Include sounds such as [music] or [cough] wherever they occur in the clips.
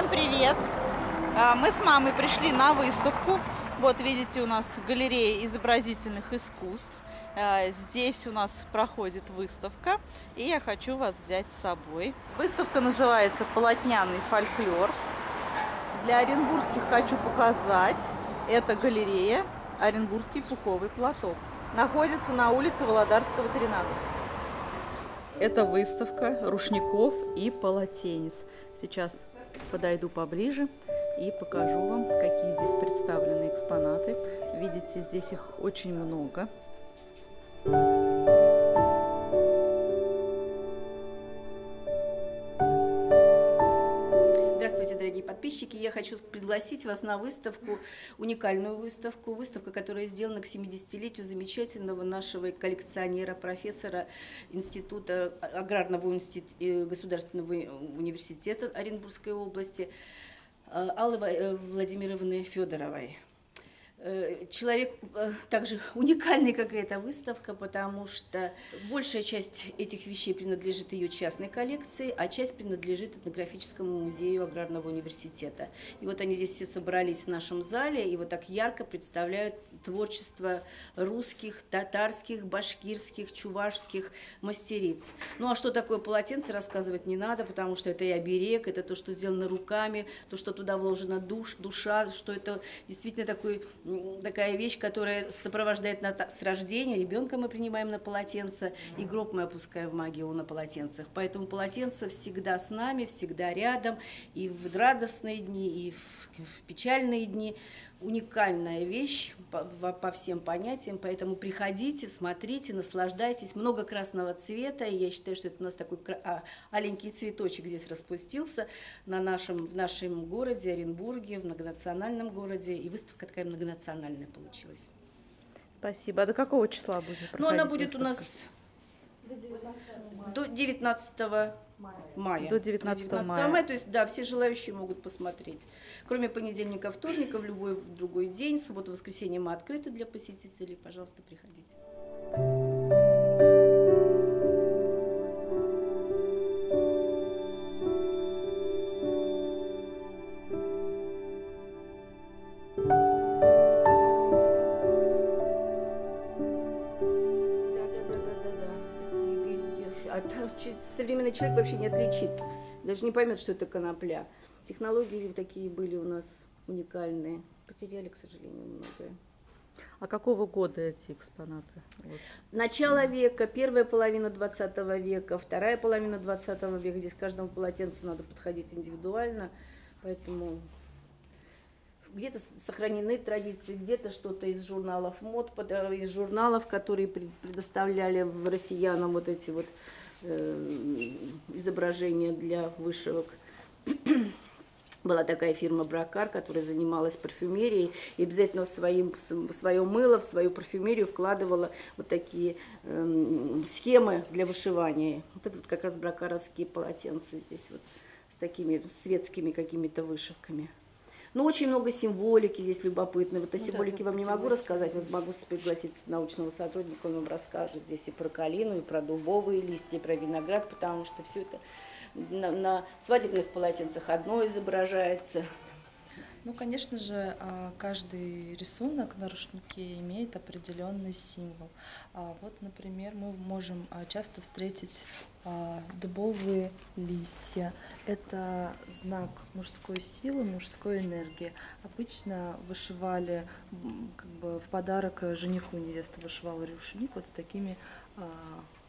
Всем привет! А, Мы с мамой пришли на выставку. Вот видите, у нас галерея изобразительных искусств. А, Здесь у нас проходит выставка, и я хочу вас взять с собой. Выставка называется «Полотняный фольклор». Для оренбургских хочу показать. Это галерея «Оренбургский пуховый платок». Находится на улице Володарского, 13. Это выставка рушников и полотенец. Сейчас подойду поближе и покажу вам, какие здесь представлены экспонаты. Видите, здесь их очень много. Здравствуйте, хочу пригласить вас на выставку, уникальную выставку, выставка, которая сделана к 70-летию замечательного нашего коллекционера, профессора Института аграрного инстит- э, государственного университета Оренбургской области э, Аллы э, Владимировны Федоровой. Э, Человек э, также уникальный, как и эта выставка, потому что большая часть этих вещей принадлежит ее частной коллекции, а часть принадлежит этнографическому музею Аграрного университета. И вот они здесь все собрались в нашем зале и вот так ярко представляют творчество русских, татарских, башкирских, чувашских мастериц. Ну а что такое полотенце, рассказывать не надо, потому что это и оберег, это то, что сделано руками, то, что туда вложена душ, душа, что это действительно такой, такая вещь, которая сопровождает нас с рождения. Ребенка мы принимаем на полотенце, и гроб мы опускаем в могилу на полотенцах. Поэтому полотенце всегда с нами, всегда рядом, и в радостные дни, и в, печальные дни. Уникальная вещь по, по всем понятиям, поэтому приходите, смотрите, наслаждайтесь. Много красного цвета, и я считаю, что это у нас такой а, аленький цветочек здесь распустился на нашем, в нашем городе, Оренбурге, в многонациональном городе, и выставка такая многонациональная получилась. Спасибо. А до какого числа будет Ну, она проходить будет у выставка? нас до 19 мая. До 19 мая. мая. То есть, да, все желающие могут посмотреть. Кроме понедельника, вторника, в любой другой день, субботу, воскресенье мы открыты для посетителей. Пожалуйста, приходите. Современный человек вообще не отличит, даже не поймет, что это конопля. Технологии такие были у нас уникальные. Потеряли, к сожалению, многое. А какого года эти экспонаты? Вот. Начало века, первая половина 20 века, вторая половина 20 века. Здесь каждому полотенцу надо подходить индивидуально, поэтому где-то сохранены традиции, где-то что-то из журналов мод, э, из журналов, которые пред- предоставляли россиянам вот эти вот изображения для вышивок. [clears throat] Была такая фирма Бракар, которая занималась парфюмерией и обязательно в, своим, в свое мыло, в свою парфюмерию вкладывала вот такие эм, схемы для вышивания. Вот это вот как раз бракаровские полотенца здесь вот с такими светскими какими-то вышивками. Ну, очень много символики здесь любопытной. Вот о символике вам не могу рассказать, вот могу пригласить научного сотрудника, он вам расскажет здесь и про калину, и про дубовые листья, и про виноград, потому что все это на, на свадебных полотенцах одно изображается. Ну, конечно же, а, каждый рисунок на рушнике имеет определенный символ. А, Вот, например, мы можем а, часто встретить дубовые листья. Это знак мужской силы, мужской энергии. Обычно вышивали как бы в подарок жениху невеста вышивала рушник вот с такими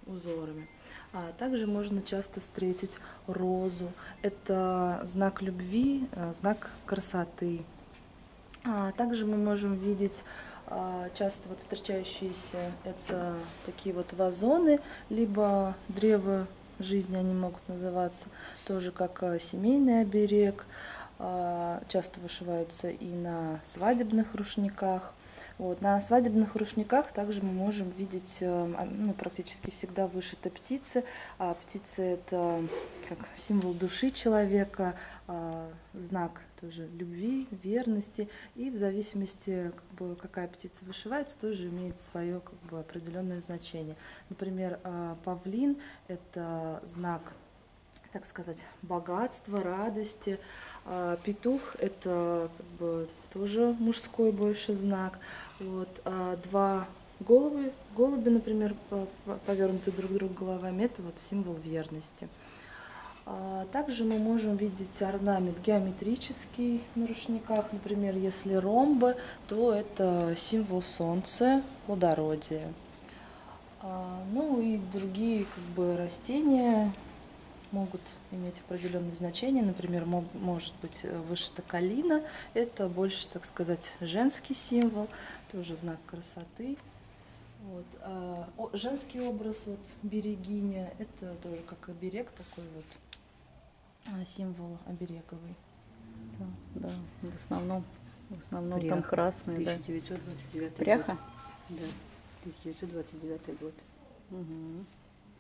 узорами. А также можно часто встретить розу. Это знак любви, э, знак красоты. А также мы можем видеть а, часто вот встречающиеся это такие вот вазоны, либо древо жизни они могут называться, тоже как а, семейный оберег. А, Часто вышиваются и на свадебных рушниках. Вот. На свадебных рушниках также мы можем видеть э, а, ну, практически всегда вышиты птицы. А птицы это как символ души человека, а, знак тоже любви, верности. И в зависимости, как бы, какая птица вышивается, тоже имеет свое как бы, определенное значение. Например, а, павлин – это знак так сказать, богатства, радости. Петух – это как бы тоже мужской больше знак. Вот. А два головы, голуби, например, повернуты друг к другу головами – это вот символ верности. А также мы можем видеть орнамент геометрический на рушниках. Например, если ромбы, то это символ солнца, плодородия. А, ну и другие как бы, растения могут иметь определенные значения. Например, мог, может быть вышита калина. Это больше, так сказать, женский символ, тоже знак красоты. Вот. А, о, женский образ, вот, берегиня, это тоже как оберег такой вот а, символ обереговый. Да, да, в основном, в основном Пряха. там красный, 1929 да. Пряха? Год. Да, 1929 год. Угу.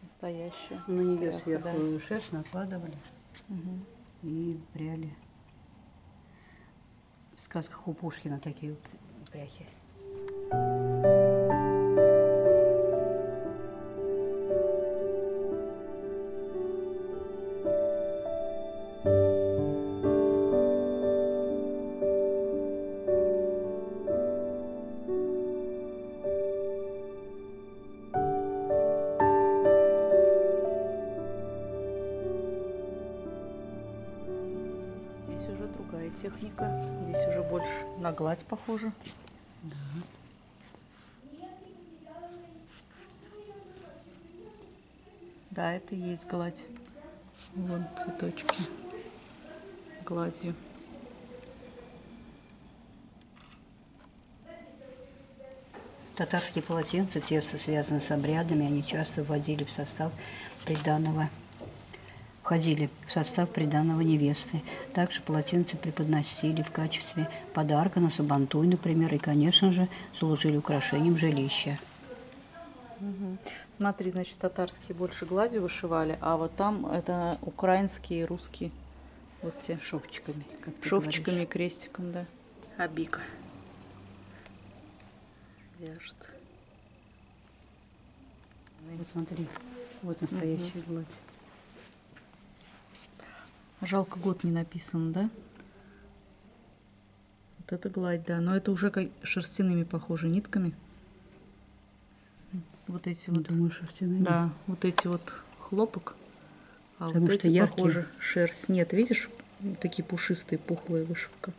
Настоящая. На нее сверху да. шерсть накладывали Мгм. и пряли. В сказках у Пушкина такие вот пряхи. Другая техника. Здесь уже больше на гладь похоже. Да, это и есть гладь. Вон цветочки. Гладью. Татарские полотенца, тесно связаны с обрядами, они часто вводили в состав приданного входили в состав приданного невесты. Также полотенца преподносили в качестве подарка на Сабантуй, например, и, конечно же, служили украшением жилища. Смотри, значит, татарские больше гладью вышивали, а вот там это украинские и русские. Вот те. Шовчиками, как Шовчиками и говоришь. крестиком, да. Абика. Вяжет. Вот смотри, вот настоящая гладь. Жалко, год не написан, да? Вот это гладь, да. Но это уже как шерстяными, похоже, нитками. Вот эти вот. Думаю, шерстяными. Да, вот эти вот хлопок. А Потому вот эти, яркие. похоже, шерсть. Нет, видишь, такие пушистые, пухлые вышивка.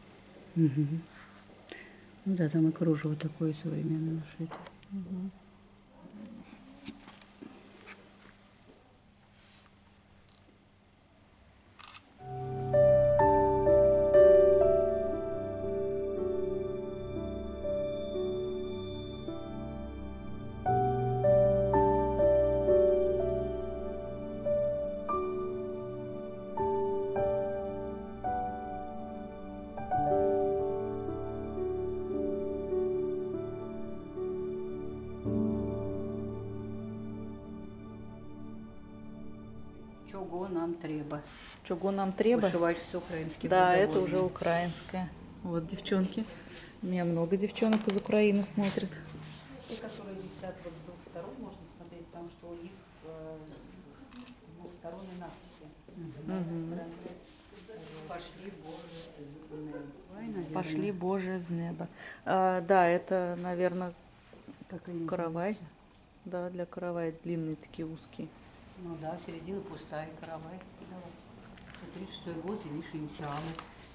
Мгм. Ну да, там и кружево такое современное нашито. Чого нам треба? Чего нам треба? Вышивать с украинским Да, это уже украинская. Вот девчонки. У меня много девчонок из Украины смотрят. Те, которые висят вот с двух сторон, можно смотреть, потому что у них э, двухсторонние надписи. Пошли Боже. Пошли Боже с неба. А, да, это, наверное, каравай. Да, для каравая длинные такие узкие. Ну да, середина пустая, каравай. Давайте. 36 год, и видишь, инициалы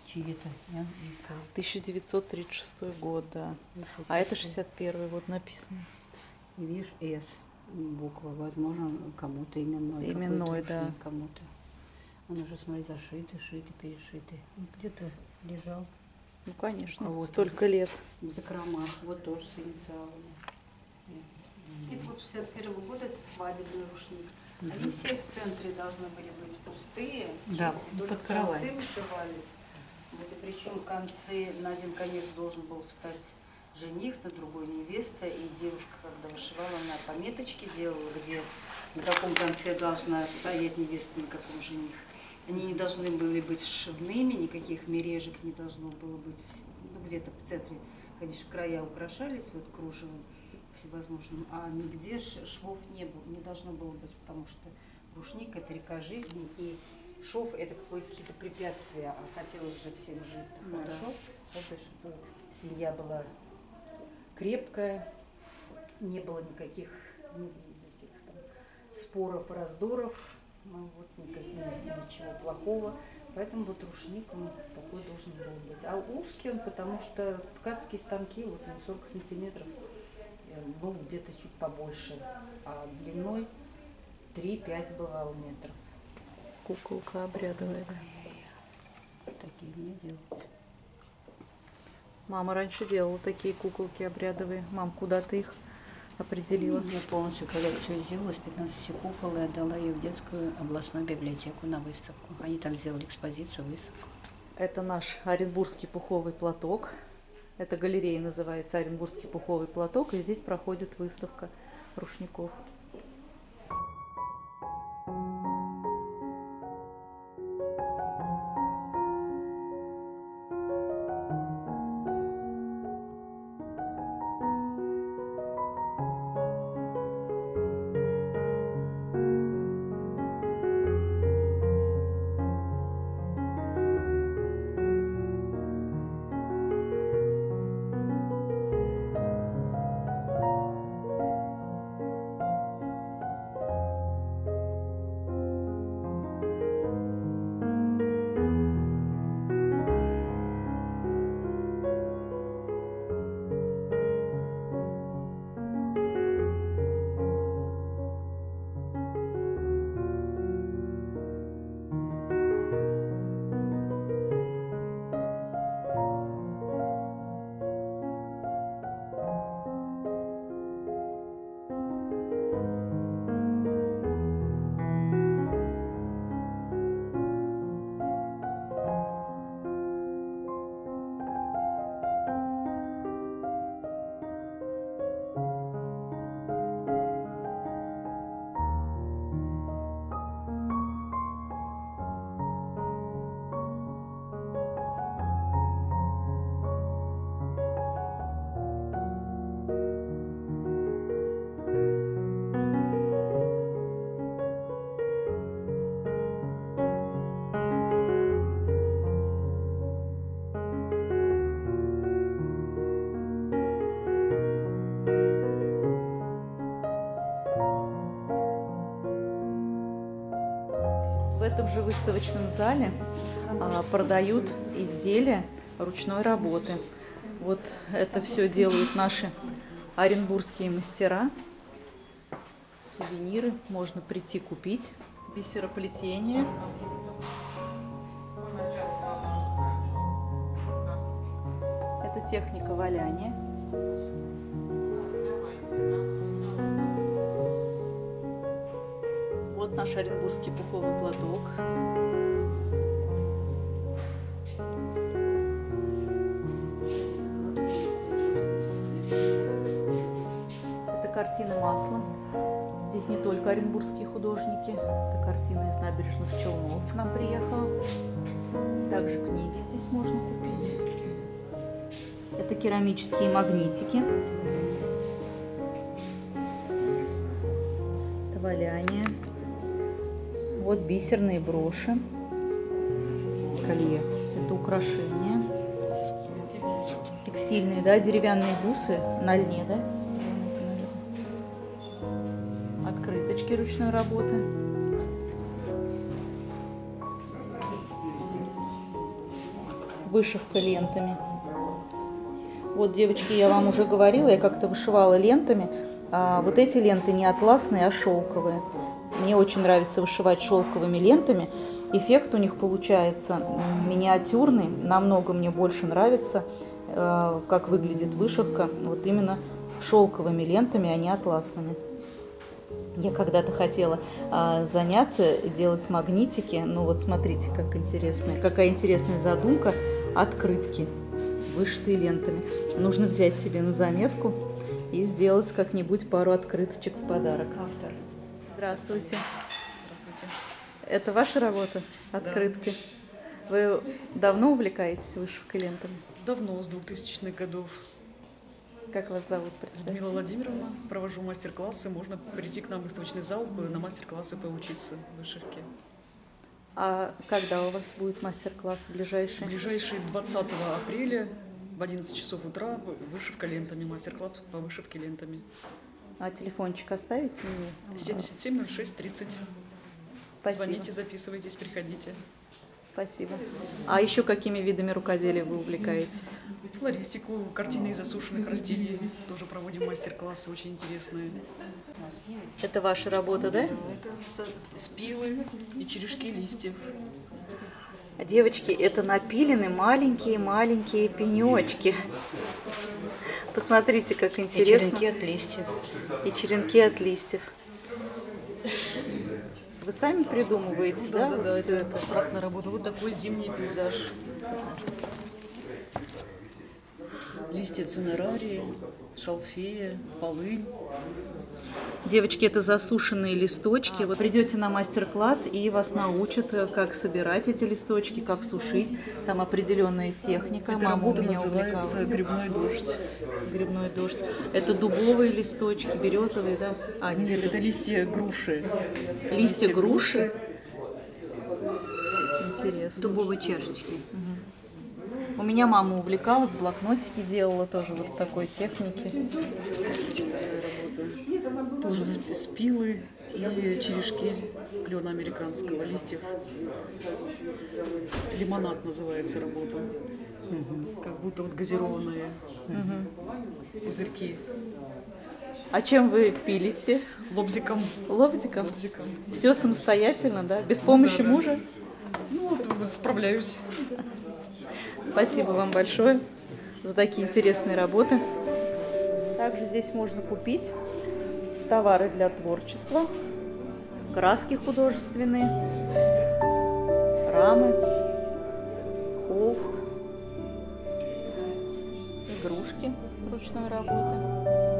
чьи-то. да, и то. 1936 год, да. А это 61 вот написано. И видишь, С буква, возможно, кому-то именной. Именной, да. Кому-то. Он уже, смотри, зашитый, шитый, перешитый. Ну, Где-то лежал Ну, конечно, А вот столько лет. в закромах. Вот тоже с инициалами. И вот 61 года это свадебный рушник. Они все в центре должны были быть пустые, Да, чистые, только концы вышивались. Вот, и причем концы на один конец должен был встать жених, на другой невеста, и девушка, когда вышивала, она пометочки делала, где на каком конце должна стоять невеста, на каком жених. Они не должны были быть шивными, никаких мережек не должно было быть. Ну, где-то в центре, конечно, края украшались вот кружевом всевозможным, а нигде швов не, было, не должно было быть, потому что рушник – это река жизни, и шов это какие-то препятствия, а хотелось же всем жить Ну да. хорошо. Это чтобы семья была крепкая, не было никаких ну, этих там споров, раздоров, ну, вот никак- ни- ничего плохого. Поэтому вот рушник он такой должен был быть. А узкий он, потому что ткацкие станки, вот он 40 сантиметров, был где-то чуть побольше, а длиной 3-5 бывало метров. Куколка обрядовая. Такие мне делать. Мама раньше делала такие куколки обрядовые. Мам, куда ты их определила? Я полностью коллекцию сделала с 15 кукол и отдала ее в детскую областную библиотеку на выставку. Они там сделали экспозицию, выставку. Это наш оренбургский пуховый платок. Эта галерея называется Оренбургский пуховый платок, и здесь проходит выставка рушников. Этом же выставочном зале а, продают изделия ручной работы. Вот это все делают наши оренбургские мастера. Сувениры можно прийти купить. Бисероплетение. Это техника валяния. Наш оренбургский пуховый платок. Это картина маслом. Здесь не только оренбургские художники. Это картина из набережных Челнов к нам приехала. Также книги здесь можно купить. Это керамические магнитики. Это валяние. Вот бисерные броши. Колье. Это украшения. Текстильные, да, деревянные бусы на льне, да? Открыточки ручной работы. Вышивка лентами. Вот, девочки, я вам уже говорила, я как-то вышивала лентами. А вот эти ленты не атласные, а шелковые. Мне очень нравится вышивать шелковыми лентами. Эффект у них получается миниатюрный, намного мне больше нравится, э, как выглядит вышивка. Вот именно шелковыми лентами, а не атласными. Я когда-то хотела а, заняться, делать магнитики. Ну вот смотрите, как интересная, какая интересная задумка. Открытки, вышитые лентами. Нужно взять себе на заметку и сделать как-нибудь пару открыточек в подарок. Автор. Здравствуйте. Здравствуйте. Это ваша работа? Открытки? Вы давно увлекаетесь вышивкой лентами? Давно, с 2000-х годов. Как вас зовут? Людмила Владимировна. Провожу мастер-классы. Можно прийти к нам в выставочный зал э, на мастер-классы поучиться вышивке. А когда у вас будет мастер-класс ближайший? Ближайший 20 апреля в 11 часов утра вышивка лентами, мастер-класс по вышивке лентами. А телефончик оставите мне? 77 06 30. Спасибо. Звоните, записывайтесь, приходите. Спасибо. А еще какими видами рукоделия вы увлекаетесь? Флористику, картины из засушенных растений. Тоже проводим мастер-классы очень интересные. Это ваша работа, да? Это спилы и черешки листьев. Девочки, это напилены маленькие-маленькие пенечки. Посмотрите, как И интересно. черенки от листьев. И черенки от листьев. Вы сами придумываете, да, Да, вот да, всё это абстрактная работа. Вот такой зимний пейзаж. Листья цинерарии, шалфея, полынь. Девочки, это засушенные листочки. Вот придете на мастер-класс и вас научат, э, как собирать эти листочки, как сушить. Там определенная техника. Эта Мама у меня увлекалась. «Грибной дождь». Грибной дождь. Это дубовые листочки, березовые, да? А, нет, Нет, это листья груши. листья груши. Интересно. Дубовые чашечки. У меня мама увлекалась, блокнотики делала тоже вот в такой технике. Тоже сп- спилы и черешки клена американского, листьев. Лимонад называется работа. Как будто вот газированные пузырьки. А чем вы пилите? Лобзиком. Лобзиком? Лобзиком. Все самостоятельно, да? Без помощи да, да. мужа? Ну вот справляюсь. Спасибо вам большое за такие интересные работы. Также здесь можно купить товары для творчества, краски художественные, рамы, холст, игрушки ручной работы.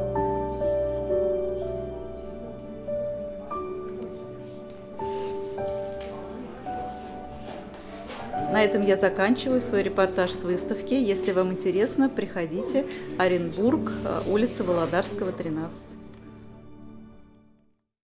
На этом я заканчиваю свой репортаж с выставки. Если вам интересно, приходите. Оренбург, э, улица Володарского, 13.